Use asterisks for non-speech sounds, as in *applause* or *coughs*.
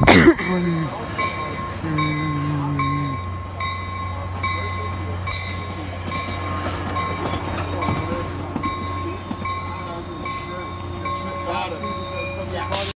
*coughs* Oh,